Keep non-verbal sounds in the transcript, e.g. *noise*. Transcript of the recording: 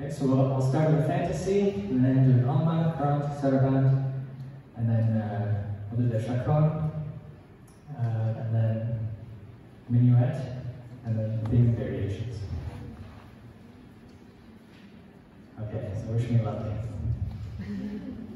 Okay, so we'll, I'll start with fantasy, and then do an en chromatic saraband, and then uh, we'll do the chaconne, uh, and then minuet, and then theme variations. Okay, so wish me luck. *laughs*